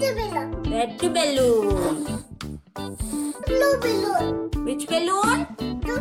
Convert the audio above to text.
balloon. Red balloon. Blue balloon. Which balloon? Blue